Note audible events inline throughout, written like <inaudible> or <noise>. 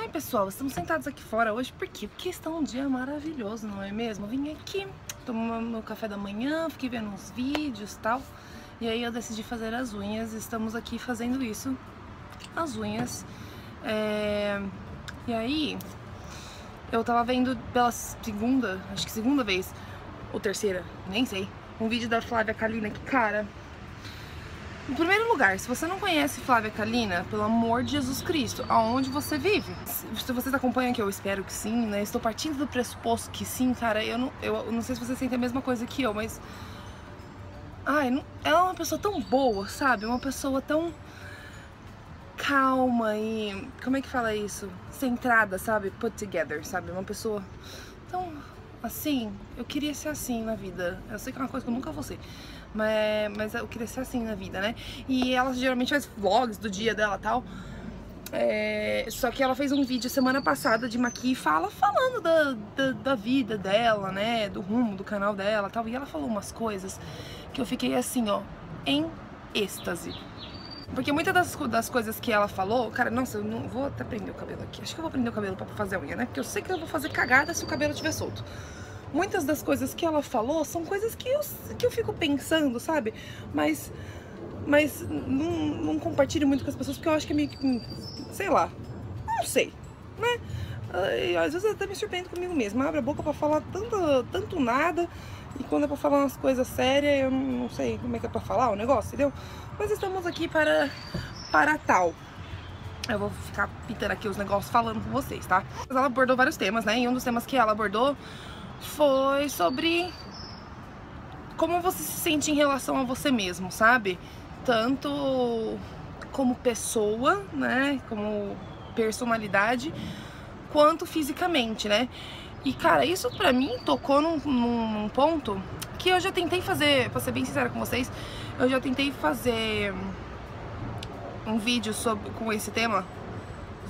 Ai, pessoal, estamos sentados aqui fora hoje, por quê? Porque está um dia maravilhoso, não é mesmo? Eu vim aqui, tomei meu café da manhã, fiquei vendo uns vídeos e tal, e aí eu decidi fazer as unhas, estamos aqui fazendo isso, as unhas. É... E aí, eu tava vendo pela segunda, acho que segunda vez, ou terceira, nem sei, um vídeo da Flávia Kalina que, cara, em primeiro lugar, se você não conhece Flávia Kalina, pelo amor de Jesus Cristo, aonde você vive? Se vocês acompanham que eu espero que sim, né? Estou partindo do pressuposto que sim, cara. Eu não, eu não sei se você sente a mesma coisa que eu, mas. Ai, não, ela é uma pessoa tão boa, sabe? Uma pessoa tão calma e. Como é que fala isso? Centrada, sabe? Put together, sabe? Uma pessoa tão assim. Eu queria ser assim na vida. Eu sei que é uma coisa que eu nunca vou ser. Mas, mas eu queria ser assim na vida, né? E ela geralmente faz vlogs do dia dela e tal. É, só que ela fez um vídeo semana passada de Maqui fala falando da, da, da, vida dela, né? Do rumo do canal dela tal. E ela falou umas coisas que eu fiquei assim, ó, em êxtase. Porque muitas das, das coisas que ela falou, cara, nossa, eu não vou até prender o cabelo aqui. Acho que eu vou prender o cabelo pra fazer a unha, né? Porque eu sei que eu vou fazer cagada se o cabelo estiver solto muitas das coisas que ela falou são coisas que eu, que eu fico pensando, sabe? Mas, mas não, não compartilho muito com as pessoas porque eu acho que é meio que, sei lá, não sei, né? Às vezes eu até me surpreendo comigo mesma, abre a boca pra falar tanto, tanto nada e quando é pra falar umas coisas sérias eu não sei como é que é pra falar o negócio, entendeu? Mas estamos aqui para, para tal. Eu vou ficar pintando aqui os negócios falando com vocês, tá? Ela abordou vários temas, né? E um dos temas que ela abordou foi sobre como você se sente em relação a você mesmo, sabe? Tanto como pessoa, né? Como personalidade, quanto fisicamente, né? E cara, isso pra mim tocou num, num, ponto que eu já tentei fazer, pra ser bem sincera com vocês, eu já tentei fazer um vídeo sobre, com esse tema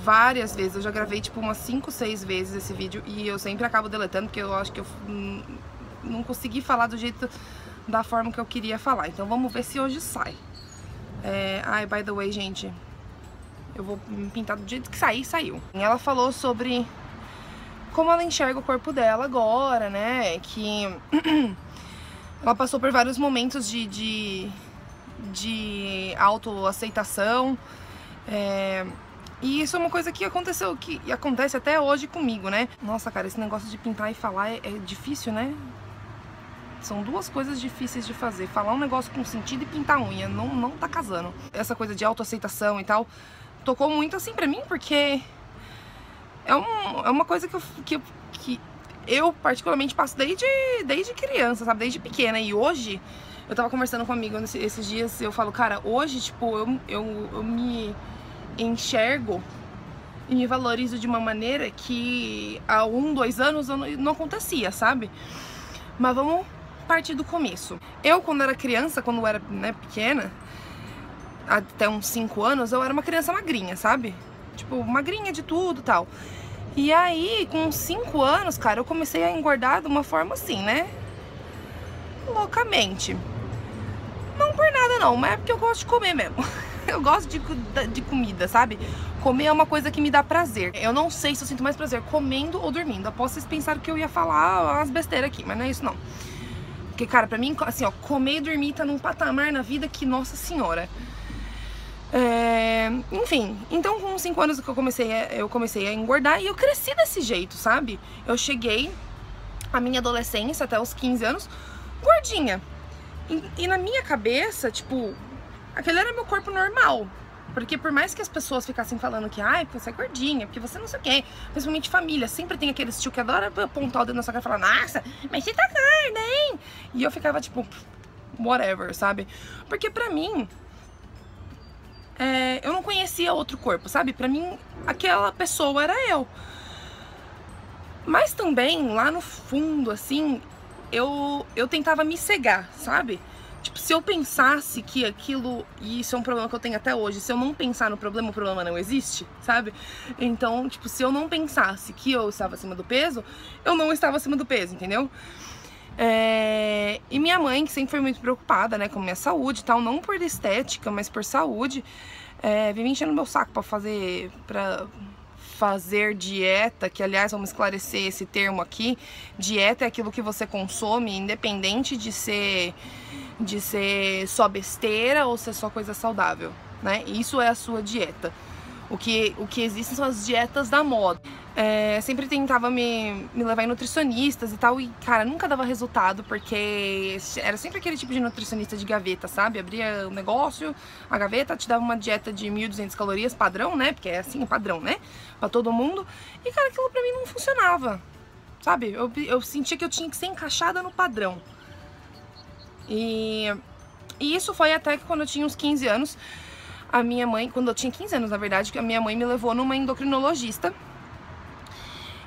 várias vezes. Eu já gravei tipo umas 5, 6 vezes esse vídeo e eu sempre acabo deletando porque eu acho que eu não consegui falar do jeito, da forma que eu queria falar. Então vamos ver se hoje sai. É... Ai, by the way, gente, eu vou pintar do jeito que sair, saiu. Ela falou sobre como ela enxerga o corpo dela agora, né? Que <clears throat> ela passou por vários momentos de, de, de autoaceitação. É, e isso é uma coisa que aconteceu, que acontece até hoje comigo, né? Nossa, cara, esse negócio de pintar e falar é, é difícil, né? São duas coisas difíceis de fazer. Falar um negócio com sentido e pintar unha. Não, não tá casando. Essa coisa de autoaceitação e tal tocou muito assim pra mim, porque é, um, é uma coisa que eu, que, que eu particularmente passo desde, desde criança, sabe? Desde pequena. E hoje, eu tava conversando com um amigo esses dias, eu falo, cara, hoje, tipo, eu, eu, eu me enxergo e me valorizo de uma maneira que há um, dois anos não acontecia, sabe? Mas vamos partir do começo. Eu, quando era criança, quando eu era né, pequena, até uns 5 anos, eu era uma criança magrinha, sabe? Tipo, magrinha de tudo tal. E aí, com 5 anos, cara, eu comecei a engordar de uma forma assim, né? Loucamente. Não por nada não, mas é porque eu gosto de comer mesmo. <laughs> <laughs> eu gosto de, de comida, sabe? Comer é uma coisa que me dá prazer. Eu não sei se eu sinto mais prazer comendo ou dormindo. Após vocês pensaram que eu ia falar umas besteiras aqui, mas não é isso não. Porque, cara, pra mim, assim, ó, comer e dormir tá num patamar na vida que, nossa senhora. É... Enfim, então com 5 anos que eu comecei, a, eu comecei a engordar e eu cresci desse jeito, sabe? Eu cheguei a minha adolescência até os 15 anos gordinha. E, e na minha cabeça, tipo, aquele era meu corpo normal. Porque por mais que as pessoas ficassem falando que, ai, você é gordinha, porque você não sei o quê, principalmente família, sempre tem aquele tio que adora apontar o dedo na sua cara e falar, nossa, mas você tá gorda, hein? E eu ficava tipo, whatever, sabe? Porque pra mim, é, eu não conhecia outro corpo, sabe? Pra mim, aquela pessoa era eu. Mas também, lá no fundo, assim, eu, eu tentava me cegar, sabe? Tipo, se eu pensasse que aquilo, e isso é um problema que eu tenho até hoje, se eu não pensar no problema, o problema não existe, sabe? Então, tipo, se eu não pensasse que eu estava acima do peso, eu não estava acima do peso, entendeu? É... E minha mãe, que sempre foi muito preocupada, né, com minha saúde e tal, não por estética, mas por saúde, é, vive enchendo meu saco pra fazer, pra fazer dieta, que aliás vamos esclarecer esse termo aqui, dieta é aquilo que você consome, independente de ser de ser só besteira ou ser só coisa saudável, né? Isso é a sua dieta. O que, o que existem são as dietas da moda. É, sempre tentava me, me levar em nutricionistas e tal, e cara, nunca dava resultado, porque era sempre aquele tipo de nutricionista de gaveta, sabe? Abria o negócio, a gaveta, te dava uma dieta de 1.200 calorias padrão, né? Porque é assim, padrão, né? Pra todo mundo. E cara, aquilo pra mim não funcionava, sabe? Eu, eu sentia que eu tinha que ser encaixada no padrão. E, e isso foi até que quando eu tinha uns 15 anos, a minha mãe, quando eu tinha 15 anos, na verdade, que a minha mãe me levou numa endocrinologista.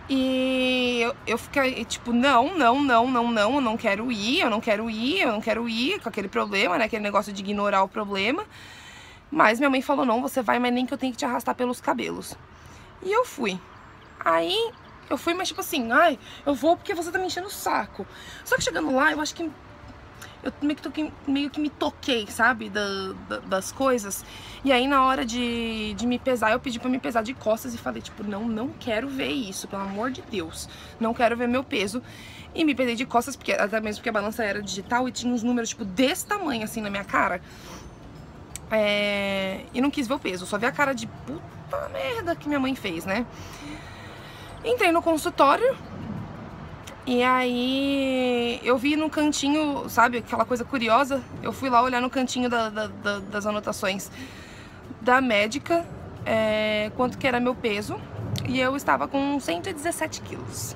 E eu, eu fiquei tipo, não, não, não, não, não, eu não quero ir, eu não quero ir, eu não quero ir com aquele problema, né? Aquele negócio de ignorar o problema. Mas minha mãe falou, não, você vai, mas nem que eu tenho que te arrastar pelos cabelos. E eu fui. Aí eu fui, mas tipo assim, ai, eu vou porque você tá me enchendo o saco. Só que chegando lá, eu acho que eu meio que, meio que me toquei, sabe, da, da, das coisas. E aí na hora de, de me pesar, eu pedi pra me pesar de costas e falei, tipo, não, não quero ver isso, pelo amor de Deus. Não quero ver meu peso. E me pesei de costas, porque, até mesmo porque a balança era digital e tinha uns números, tipo, desse tamanho, assim, na minha cara. É... E não quis ver o peso, só vi a cara de puta merda que minha mãe fez, né? Entrei no consultório, e aí eu vi no cantinho, sabe, aquela coisa curiosa, eu fui lá olhar no cantinho da, da, da, das anotações da médica é, quanto que era meu peso e eu estava com 117 quilos.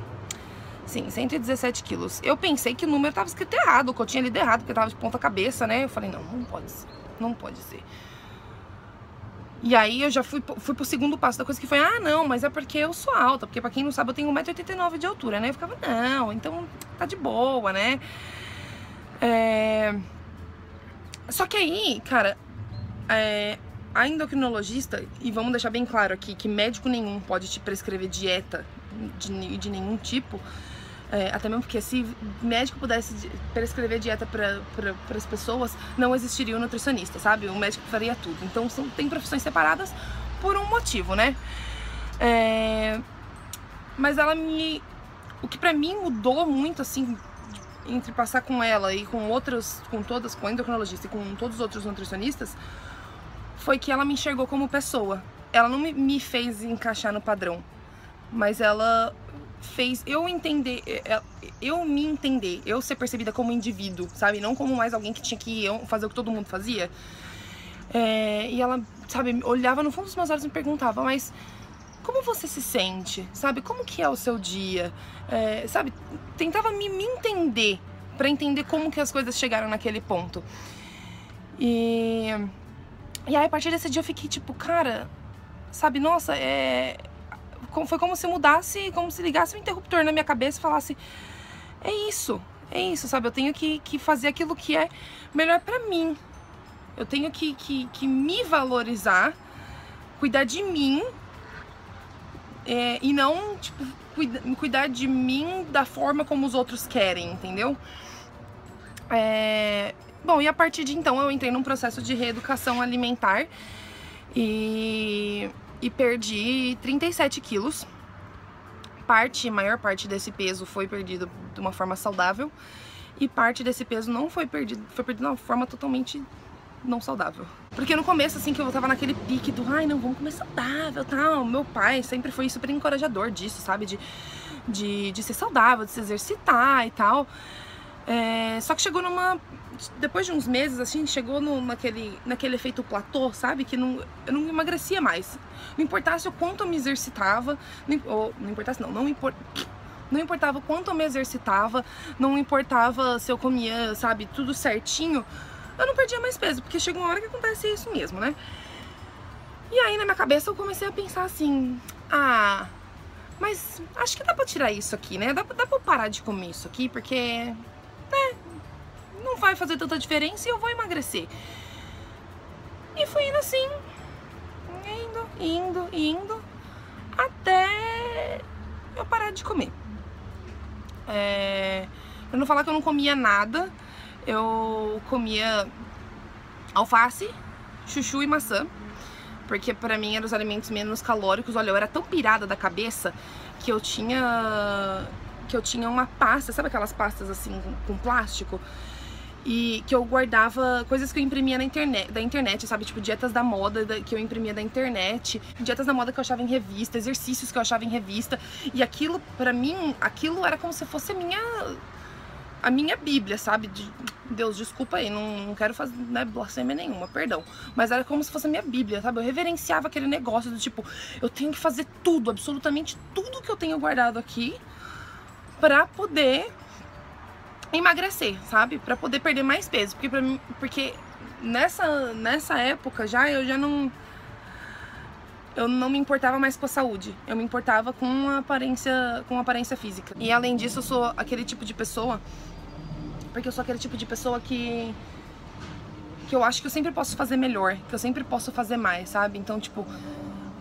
Sim, 117 quilos. Eu pensei que o número estava escrito errado, que eu tinha lido errado, porque estava de ponta cabeça, né? Eu falei, não, não pode ser, não pode ser. E aí eu já fui, fui pro segundo passo da coisa que foi, ah, não, mas é porque eu sou alta, porque pra quem não sabe eu tenho 1,89m de altura, né? Eu ficava, não, então tá de boa, né? É... Só que aí, cara, é... a endocrinologista, e vamos deixar bem claro aqui que médico nenhum pode te prescrever dieta de, de nenhum tipo, é, até mesmo porque se médico pudesse prescrever dieta para pra, as pessoas, não existiria o um nutricionista, sabe? O médico faria tudo. Então são, tem profissões separadas por um motivo, né? É, mas ela me. O que pra mim mudou muito, assim, entre passar com ela e com outras, com todas, com a endocrinologista e com todos os outros nutricionistas, foi que ela me enxergou como pessoa. Ela não me, me fez encaixar no padrão, mas ela fez eu entender, é, é, eu me entender, eu ser percebida como indivíduo, sabe? Não como mais alguém que tinha que fazer o que todo mundo fazia. É, e ela, sabe, olhava no fundo dos meus olhos e me perguntava, mas como você se sente? Sabe? Como que é o seu dia? É, sabe? Tentava me, me entender para entender como que as coisas chegaram naquele ponto. E, e aí, a partir desse dia eu fiquei tipo, cara, sabe, nossa, é, foi como se mudasse, como se ligasse um interruptor na minha cabeça e falasse: é isso, é isso, sabe? Eu tenho que, que fazer aquilo que é melhor para mim. Eu tenho que, que, que me valorizar, cuidar de mim é, e não, tipo, cuida, cuidar de mim da forma como os outros querem, entendeu? É, bom, e a partir de então eu entrei num processo de reeducação alimentar e e perdi 37 quilos. Parte, maior parte desse peso foi perdido de uma forma saudável e parte desse peso não foi perdido, foi perdido de uma forma totalmente não saudável. Porque no começo, assim, que eu tava naquele pique do ai, não, vamos comer saudável tal. Meu pai sempre foi super encorajador disso, sabe? De, de, de ser saudável, de se exercitar e tal. É, só que chegou numa. Depois de uns meses, assim, chegou no, naquele, naquele efeito platô, sabe? Que não, eu não emagrecia mais. Não importasse o quanto eu me exercitava, não, não importasse, não, não, import, não importava quanto eu me exercitava, não importava se eu comia, sabe, tudo certinho, eu não perdia mais peso, porque chega uma hora que acontece isso mesmo, né? E aí na minha cabeça eu comecei a pensar assim: ah, mas acho que dá pra tirar isso aqui, né? Dá, dá pra eu parar de comer isso aqui, porque vai fazer tanta diferença e eu vou emagrecer. E fui indo assim, indo, indo, indo, até eu parar de comer. É, pra não falar que eu não comia nada, eu comia alface, chuchu e maçã. Porque para mim eram os alimentos menos calóricos. Olha, eu era tão pirada da cabeça que eu tinha que eu tinha uma pasta, sabe aquelas pastas assim com plástico? E que eu guardava coisas que eu imprimia na internet, da internet, sabe? Tipo, dietas da moda da, que eu imprimia da internet, dietas da moda que eu achava em revista, exercícios que eu achava em revista. E aquilo, para mim, aquilo era como se fosse a minha a minha bíblia, sabe? De, Deus, desculpa aí, não, não quero fazer né, blasfêmia nenhuma, perdão. Mas era como se fosse a minha bíblia, sabe? Eu reverenciava aquele negócio do tipo, eu tenho que fazer tudo, absolutamente tudo que eu tenho guardado aqui para poder emagrecer, sabe? Para poder perder mais peso, porque mim, porque nessa nessa época já eu já não eu não me importava mais com a saúde, eu me importava com a aparência, com a aparência física. E além disso, eu sou aquele tipo de pessoa, porque eu sou aquele tipo de pessoa que que eu acho que eu sempre posso fazer melhor, que eu sempre posso fazer mais, sabe? Então, tipo,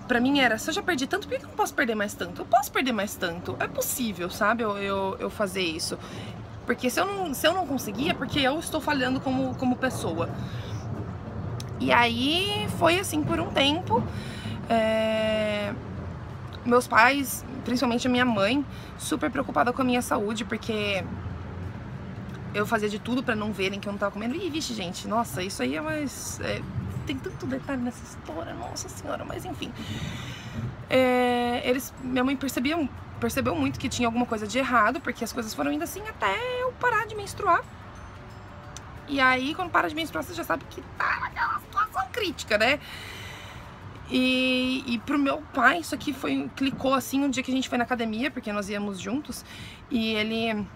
pra mim era, se eu já perdi tanto, por que eu não posso perder mais tanto? Eu posso perder mais tanto, é possível, sabe? Eu, eu, eu fazer isso. Porque se eu não, se eu não conseguir, é porque eu estou falhando como, como pessoa. E aí foi assim por um tempo. É... Meus pais, principalmente a minha mãe, super preocupada com a minha saúde, porque eu fazia de tudo para não verem que eu não tava comendo. E vixe, gente, nossa, isso aí é mais. É... Tem tanto detalhe nessa história, nossa senhora, mas enfim. É... Eles, minha mãe percebia percebeu muito que tinha alguma coisa de errado, porque as coisas foram indo assim até eu parar de menstruar. E aí, quando para de menstruar, você já sabe que tá naquela situação crítica, né? E, e pro meu pai, isso aqui foi clicou assim um dia que a gente foi na academia, porque nós íamos juntos, e ele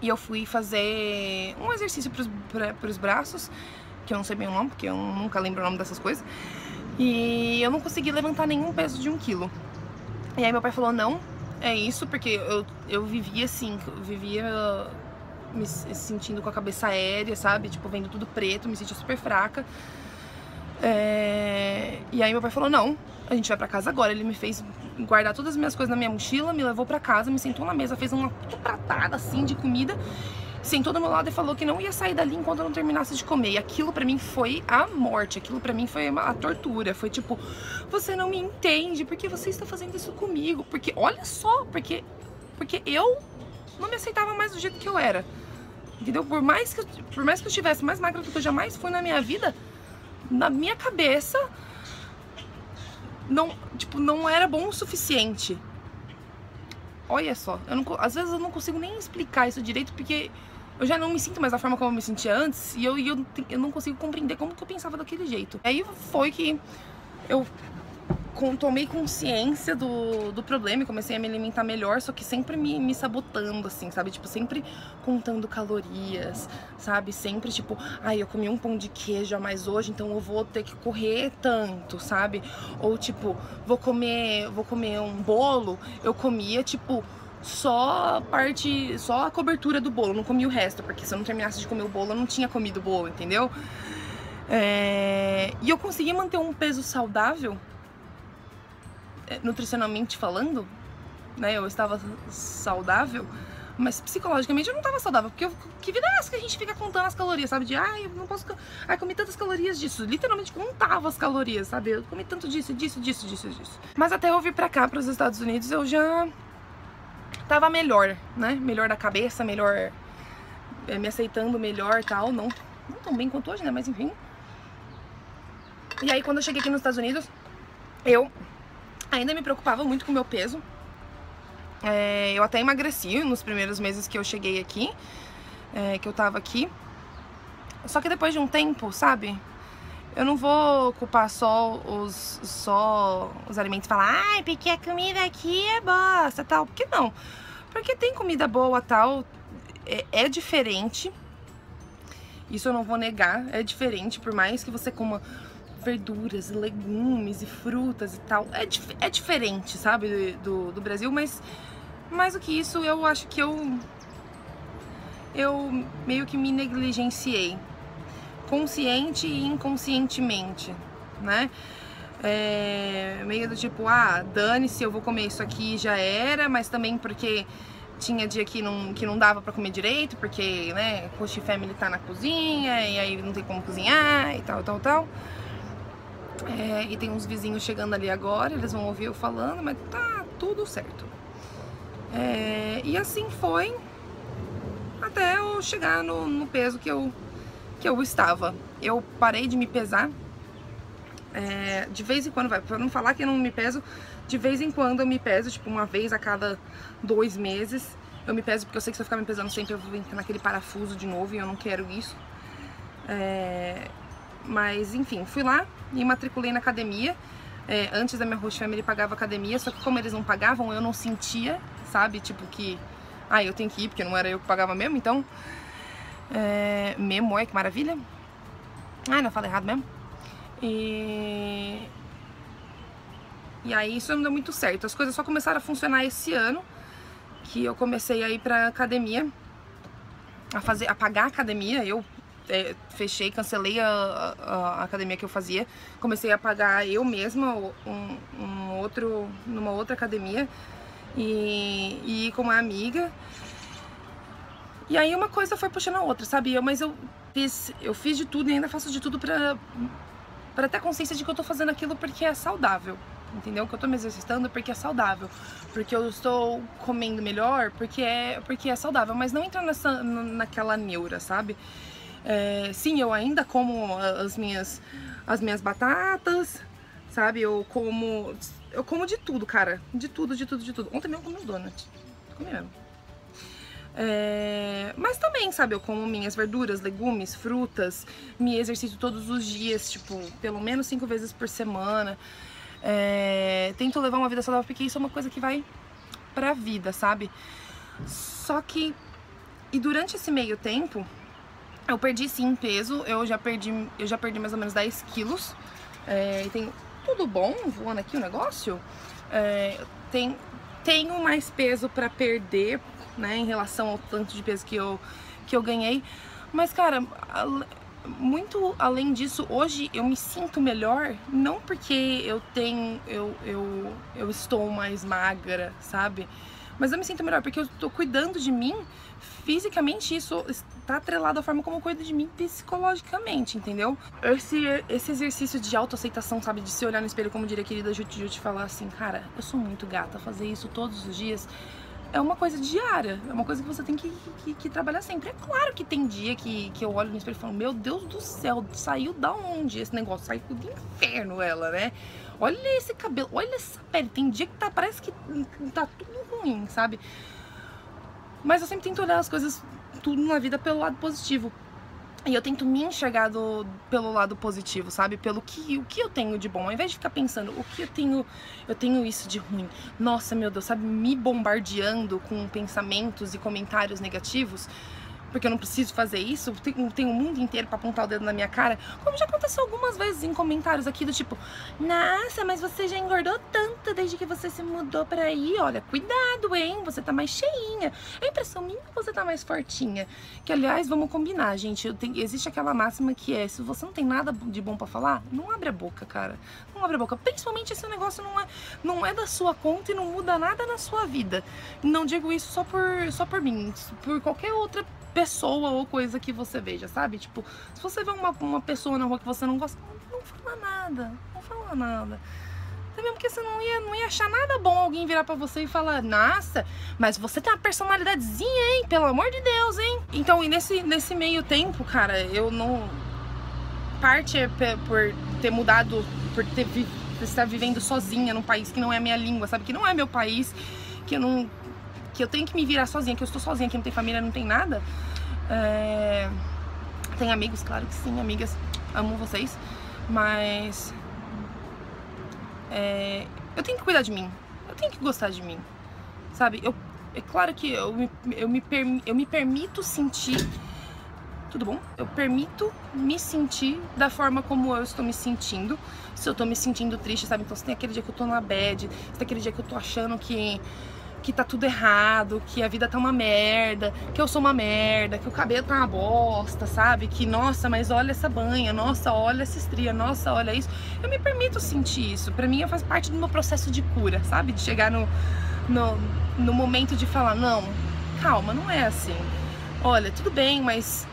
e eu fui fazer um exercício pros, pra, pros braços, que eu não sei bem o nome, porque eu nunca lembro o nome dessas coisas. E eu não consegui levantar nenhum peso de um quilo. E aí meu pai falou, não, é isso, porque eu, eu vivia assim, eu vivia me sentindo com a cabeça aérea, sabe? Tipo, vendo tudo preto, me sentia super fraca. É... E aí meu pai falou, não, a gente vai pra casa agora. Ele me fez guardar todas as minhas coisas na minha mochila, me levou pra casa, me sentou na mesa, fez uma pratada assim de comida sentou do meu lado e falou que não ia sair dali enquanto eu não terminasse de comer. E aquilo para mim foi a morte, aquilo para mim foi a tortura. Foi tipo, você não me entende, porque você está fazendo isso comigo? Porque olha só, porque porque eu não me aceitava mais do jeito que eu era. Entendeu? Por mais que eu, por mais que eu estivesse mais magra do que eu jamais fui na minha vida, na minha cabeça não, tipo, não era bom o suficiente. Olha só, eu não, às vezes eu não consigo nem explicar isso direito porque eu já não me sinto mais da forma como eu me sentia antes e eu, eu, eu não consigo compreender como que eu pensava daquele jeito. Aí foi que eu tomei consciência do, do problema e comecei a me alimentar melhor, só que sempre me, me sabotando, assim, sabe? Tipo, sempre contando calorias, sabe? Sempre, tipo, ai, eu comi um pão de queijo a mais hoje, então eu vou ter que correr tanto, sabe? Ou, tipo, vou comer, vou comer um bolo, eu comia, tipo, só a parte, só a cobertura do bolo, não comi o resto, porque se eu não terminasse de comer o bolo, eu não tinha comido o bolo, entendeu? É... E eu consegui manter um peso saudável, é, nutricionalmente falando, né? Eu estava saudável, mas psicologicamente eu não estava saudável, porque eu, que vida é essa que a gente fica contando as calorias, sabe? De, ai, eu não posso, ai, comi tantas calorias disso, literalmente contava as calorias, sabe? Eu comi tanto disso, disso, disso, disso, disso. Mas até eu vir pra cá, para os Estados Unidos, eu já tava melhor, né? Melhor da cabeça, melhor é, me aceitando melhor e tal. Não, não tão bem quanto hoje, né? Mas enfim. E aí quando eu cheguei aqui nos Estados Unidos, eu ainda me preocupava muito com o meu peso. É, eu até emagreci nos primeiros meses que eu cheguei aqui, é, que eu tava aqui. Só que depois de um tempo, sabe? Eu não vou culpar só os, só os alimentos e falar, ai, porque a comida aqui é bosta, tal. Porque não. Porque tem comida boa, tal. É, é diferente. Isso eu não vou negar. É diferente, por mais que você coma verduras, legumes e frutas e tal. É, dif é diferente, sabe, do, do Brasil, mas mais do que isso, eu acho que eu eu meio que me negligenciei consciente e inconscientemente, né? É, meio do tipo, ah, dane-se, eu vou comer isso aqui já era, mas também porque tinha dia que não, que não dava para comer direito, porque, né, Coach Family tá na cozinha e aí não tem como cozinhar e tal, tal, tal. É, e tem uns vizinhos chegando ali agora, eles vão ouvir eu falando, mas tá tudo certo. É, e assim foi até eu chegar no, no, peso que eu, que eu estava. Eu parei de me pesar. É, de vez em quando, vai, pra não falar que eu não me peso, de vez em quando eu me peso, tipo uma vez a cada dois meses. Eu me peso porque eu sei que se eu ficar me pesando sempre eu vou entrar naquele parafuso de novo e eu não quero isso. É, mas enfim, fui lá e matriculei na academia. É, antes da minha host family pagava academia, só que como eles não pagavam, eu não sentia, sabe? Tipo que, ah, eu tenho que ir porque não era eu que pagava mesmo, então. É, mesmo, é que maravilha. Ai, não falei errado mesmo. E. E aí isso não deu muito certo. As coisas só começaram a funcionar esse ano, que eu comecei a ir pra academia, a fazer, a pagar a academia. Eu é, fechei, cancelei a, a, a, academia que eu fazia, comecei a pagar eu mesma um, um outro, numa outra academia e, e ir com uma amiga. E aí uma coisa foi puxando a outra, sabe? Eu, mas eu fiz, eu fiz de tudo e ainda faço de tudo pra, pra ter consciência de que eu tô fazendo aquilo porque é saudável. Entendeu? Que eu tô me exercitando porque é saudável. Porque eu estou comendo melhor porque é, porque é saudável. Mas não entra nessa, naquela neura, sabe? É, sim, eu ainda como as minhas, as minhas batatas, sabe? Eu como. Eu como de tudo, cara. De tudo, de tudo, de tudo. Ontem mesmo eu comi um donut. Comi mesmo. É, mas também, sabe, eu como minhas verduras, legumes, frutas, me exercito todos os dias, tipo, pelo menos cinco vezes por semana. É, tento levar uma vida saudável porque isso é uma coisa que vai pra vida, sabe? Só que, e durante esse meio tempo, eu perdi sim peso, eu já perdi, eu já perdi mais ou menos 10 quilos. É, tem tudo bom voando aqui o negócio. É, tem, tenho mais peso para perder, né, em relação ao tanto de peso que eu, que eu ganhei. Mas, cara, muito além disso, hoje eu me sinto melhor, não porque eu tenho, eu, eu, eu estou mais magra, sabe? Mas eu me sinto melhor porque eu estou cuidando de mim fisicamente, isso está atrelado à forma como eu cuido de mim psicologicamente, entendeu? Esse, esse exercício de autoaceitação, sabe? De se olhar no espelho, como diria a querida Juti Juti, falar assim, cara, eu sou muito gata, fazer isso todos os dias é uma coisa diária, é uma coisa que você tem que, que, que, trabalhar sempre. É claro que tem dia que, que eu olho no espelho e falo, meu Deus do céu, saiu da onde esse negócio? Saiu do inferno ela, né? Olha esse cabelo, olha essa pele. Tem dia que tá, parece que tá tudo ruim, sabe? Mas eu sempre tento olhar as coisas, tudo na vida pelo lado positivo. E eu tento me enxergar do, pelo lado positivo, sabe? Pelo que, o que eu tenho de bom. Ao invés de ficar pensando, o que eu tenho, eu tenho isso de ruim. Nossa, meu Deus, sabe? Me bombardeando com pensamentos e comentários negativos porque eu não preciso fazer isso, tem, tem o mundo inteiro para apontar o dedo na minha cara, como já aconteceu algumas vezes em comentários aqui do tipo, nossa, mas você já engordou tanto desde que você se mudou para aí, olha, cuidado, hein, você tá mais cheinha, é impressão minha que você tá mais fortinha, que aliás, vamos combinar, gente, tenho, existe aquela máxima que é, se você não tem nada de bom para falar, não abre a boca, cara, não abre a boca, principalmente se o negócio não é, não é da sua conta e não muda nada na sua vida, não digo isso só por, só por mim, por qualquer outra pessoa ou coisa que você veja, sabe? Tipo, se você vê uma, uma pessoa na rua que você não gosta, não, fala nada, não fala nada. Até mesmo porque você não ia, não ia achar nada bom alguém virar pra você e falar, nossa, mas você tem uma personalidadezinha, hein? Pelo amor de Deus, hein? Então, e nesse, nesse meio tempo, cara, eu não. Parte é por ter mudado, por ter vi... estar vivendo sozinha num país que não é a minha língua, sabe? Que não é meu país, que eu não que eu tenho que me virar sozinha, que eu estou sozinha, que não tem família, não tem nada. É... Tem amigos, claro que sim, amigas, amo vocês, mas é... eu tenho que cuidar de mim, eu tenho que gostar de mim, sabe? Eu, é claro que eu me, eu, me eu me permito sentir tudo bom? Eu permito me sentir da forma como eu estou me sentindo. Se eu estou me sentindo triste, sabe? Então, se tem aquele dia que eu estou na bad, se tem aquele dia que eu estou achando que que tá tudo errado, que a vida tá uma merda, que eu sou uma merda, que o cabelo tá uma bosta, sabe? Que, nossa, mas olha essa banha, nossa, olha essa estria, nossa, olha isso. Eu me permito sentir isso. Pra mim, faz parte do meu processo de cura, sabe? De chegar no, no, no momento de falar, não, calma, não é assim. Olha, tudo bem, mas...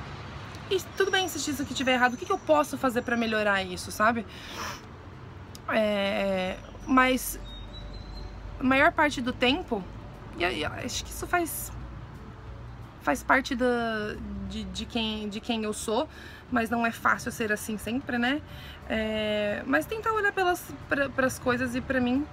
E tudo bem se isso aqui estiver errado, o que, que eu posso fazer para melhorar isso, sabe? É, mas a maior parte do tempo, e acho que isso faz faz parte da, de, de, quem, de quem eu sou, mas não é fácil ser assim sempre, né? É, mas tentar olhar pelas pra, pras coisas e pra mim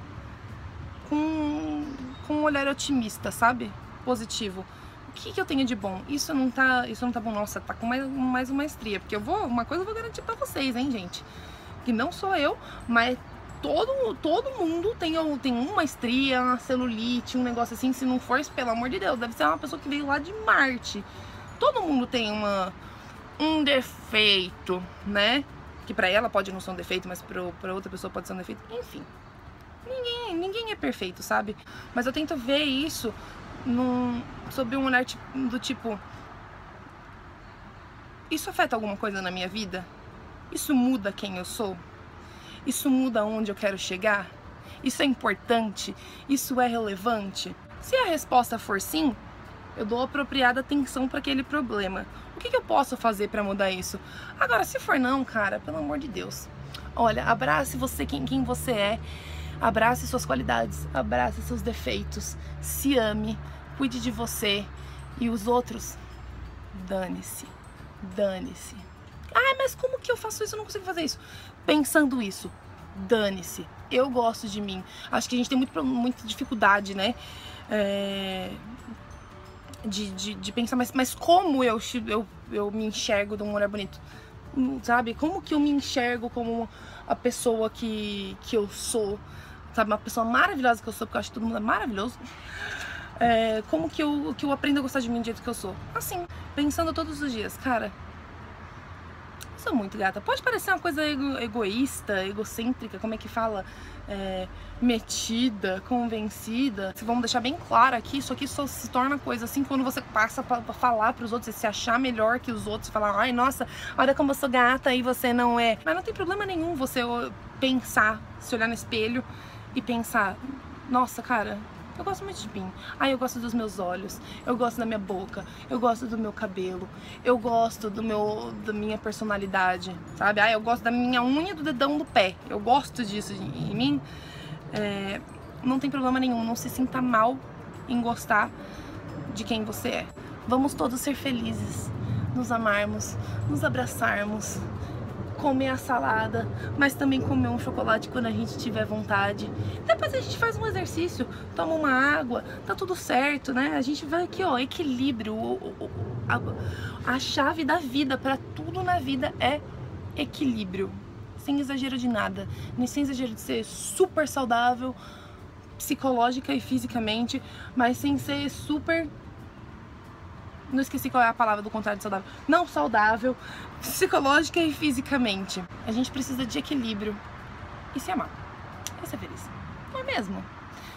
com, com um olhar otimista, sabe? Positivo. O que, que eu tenho de bom? Isso não tá, isso não tá bom, nossa, tá com mais, mais uma maestria, porque eu vou, uma coisa eu vou garantir pra vocês, hein, gente? Que não sou eu, mas todo, todo mundo tem, tem uma estria, uma celulite, um negócio assim. Se não for, pelo amor de Deus, deve ser uma pessoa que veio lá de Marte. Todo mundo tem uma, um defeito, né? Que pra ela pode não ser um defeito, mas pra outra pessoa pode ser um defeito. Enfim, ninguém, ninguém é perfeito, sabe? Mas eu tento ver isso num, sob um olhar do tipo... Isso afeta alguma coisa na minha vida? Isso muda quem eu sou? Isso muda onde eu quero chegar? Isso é importante? Isso é relevante? Se a resposta for sim, eu dou apropriada atenção para aquele problema. O que, que eu posso fazer para mudar isso? Agora, se for não, cara, pelo amor de Deus. Olha, abrace você quem, quem você é, abrace suas qualidades, abrace seus defeitos, se ame, cuide de você e os outros, dane-se, dane-se. Mas como que eu faço isso? Eu não consigo fazer isso. Pensando isso, dane-se. Eu gosto de mim. Acho que a gente tem muito, muita dificuldade, né? É... De, de, de, pensar, mas, mas como eu, eu, eu me enxergo de um olhar bonito? Sabe? Como que eu me enxergo como a pessoa que, que eu sou? Sabe? Uma pessoa maravilhosa que eu sou, porque eu acho que todo mundo é maravilhoso. É, como que eu, que eu aprendo a gostar de mim do jeito que eu sou? Assim, pensando todos os dias. Cara, sou muito gata. Pode parecer uma coisa ego, egoísta, egocêntrica, como é que fala? É, metida, convencida. Vamos deixar bem claro aqui, isso aqui só se torna coisa assim quando você passa pra, pra falar pros outros e se achar melhor que os outros, falar, ai, nossa, olha como eu sou gata e você não é. Mas não tem problema nenhum você pensar, se olhar no espelho e pensar, nossa, cara, eu gosto muito de mim. Ah, eu gosto dos meus olhos, eu gosto da minha boca, eu gosto do meu cabelo, eu gosto do meu, da minha personalidade, sabe? Ah, eu gosto da minha unha do dedão do pé. Eu gosto disso em mim. É, não tem problema nenhum, não se sinta mal em gostar de quem você é. Vamos todos ser felizes, nos amarmos, nos abraçarmos, comer a salada, mas também comer um chocolate quando a gente tiver vontade. Depois a gente faz um exercício, toma uma água, tá tudo certo, né? A gente vai aqui, ó, equilíbrio. A, a chave da vida para tudo na vida é equilíbrio. Sem exagero de nada, nem sem exagero de ser super saudável, psicológica e fisicamente, mas sem ser super não esqueci qual é a palavra do contrário de saudável. Não saudável, psicológica e fisicamente. A gente precisa de equilíbrio e se amar. E ser feliz. Não é mesmo?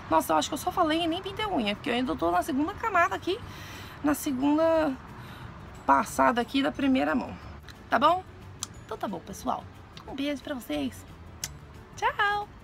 Nossa, eu acho que eu só falei e nem pintei unha, porque eu ainda tô na segunda camada aqui, na segunda passada aqui da primeira mão. Tá bom? Então tá bom, pessoal. Um beijo pra vocês. Tchau!